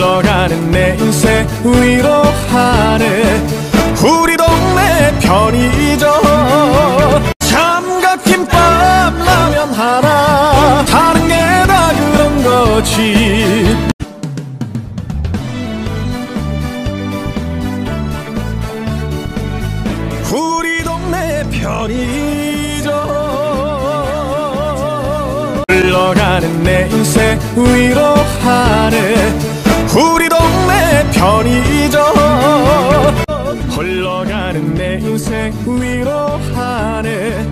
흘러가는 내 인생 위로하네 우리 동네 편의점. 삼각김밥 라면 하나 다른 게 다 그런 거지. 우리 동네 편의점. 흘러가는 내 인생 위로하네 편의점 흘러가는 내 인생 위로하네.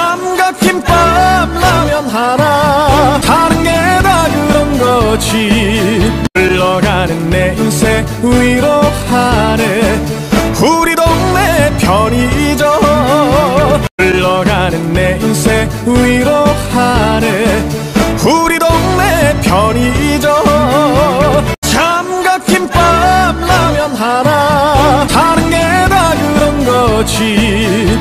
삼각김밥 라면 하나. 다른 게 다 그런 거지 위로하네. 우리 동네 편의점. 흘러가는 내 인생 위로하네. 우리 동네 편의점. 삼각김밥 라면 하나. 다른 게 다 그런 거지.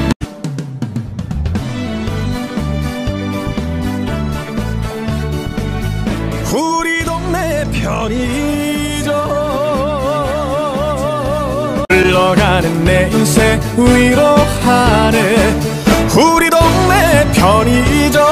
우리 동네 편의 내 인생 위로하네. 우리 동네 편의점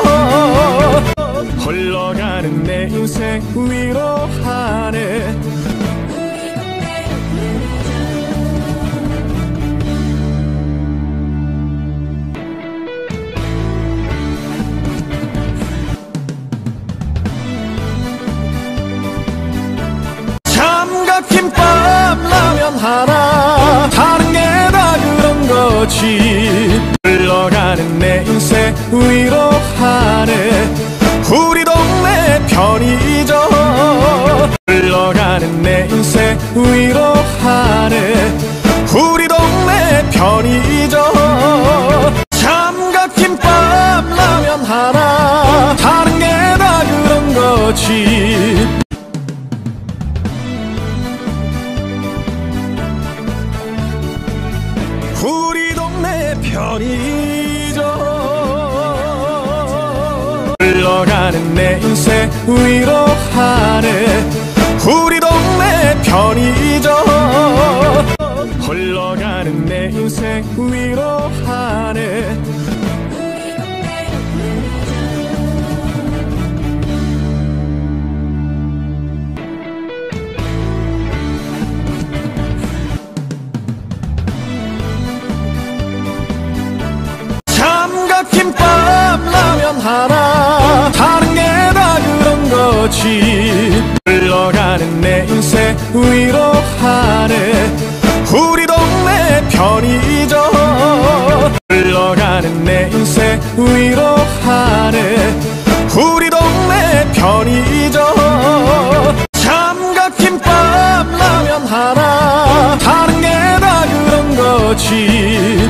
위로하네. 우리 동네 편의점. 삼각김밥 라면 하나. 다른 게 다 그런 거지. 우리 동네 편의점. 흘러가는 내 인생 위로하네. 우리 동네 편의점 흘러가는 내 인생 위로 하네. 삼각김밥 라면 하나. 다른 게 다 그런 거지 위로하네. 우리 동네 편의점. 흘러가는 내 인생 위로하네. 우리 동네 편의점. 삼각김밥 라면 하나. 다른 게 다 그런 거지.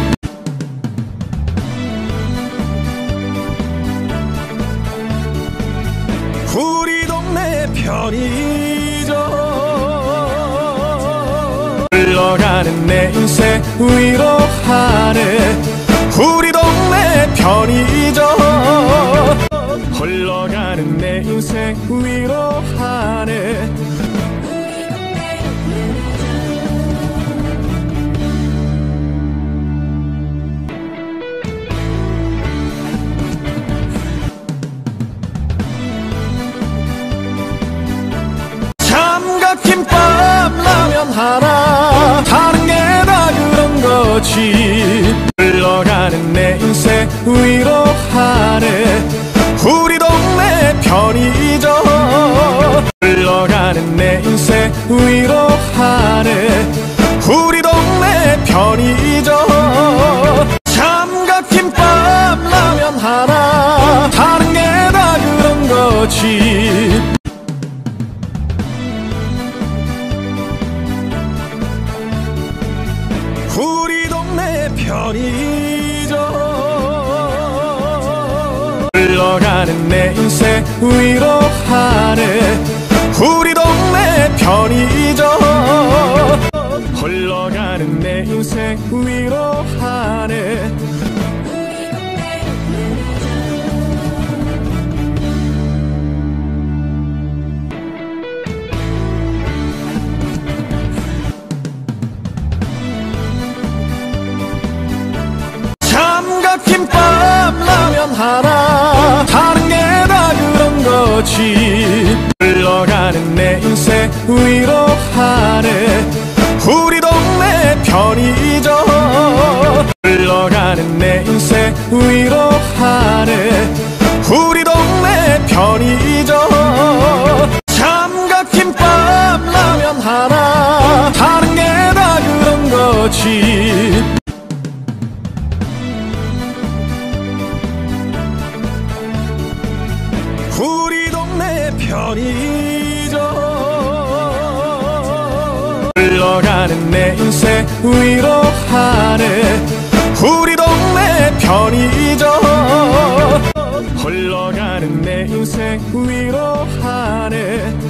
우리 동네 편의 점 흘러가는 내 인생 위로하네. 우리 동네 편의점 거지. 흘러가는 내 인생 위로하네. 우리 동네 편의점. 흘러가는 내 인생 위로하네. 우리 동네 편의점. 삼각김밥 라면 하나. 다른 게 다 그런 거지 편의점 흘러가는 내 인생 위로하네 우리 동네 내 편이죠. 흘러가는 내 인생 위로 김밥 라면 하나. 다른 게 다 그런 거지. 흘러가는 내 인생 위로 하네 편의점. 흘러가는 내 인생 위로하네. 우리 동네 편의점. 흘러가는 내 인생 위로하네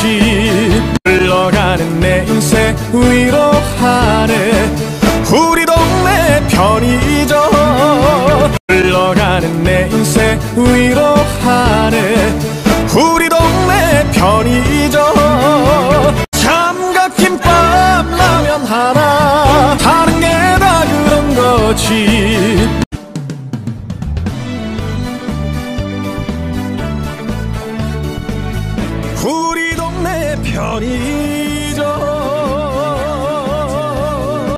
거지 흘러가는 내 인생 위로 편의점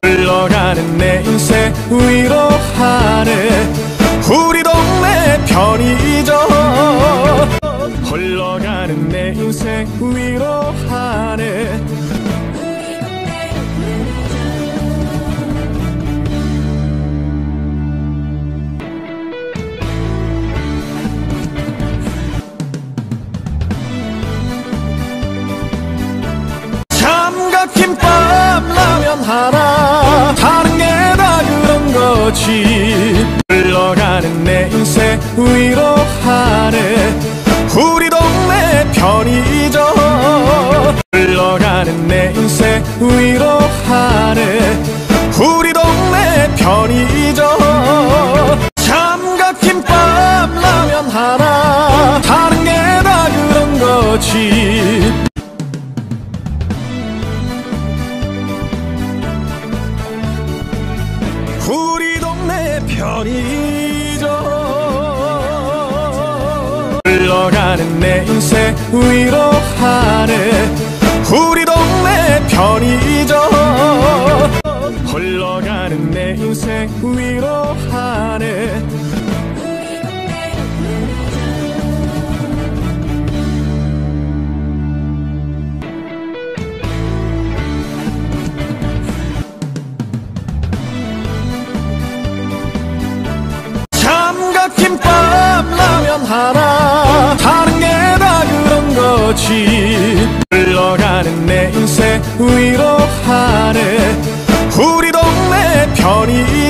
흘러가는 내 인생 위로하네. 우리 동네 편의점 거지. 흘러가는 내 인생 위로하네. 우리 동네 편의점. 흘러가는 내 인생 위로 편의점 흘러가는 내 인생 위로하네. 우리 동네 편의점 흘러가는 내 인생 위로하네 생밥 라면 하나. 다른 게 다 그런 거지. 흘러가는 내 인생 위로하네. 우리 동네 편이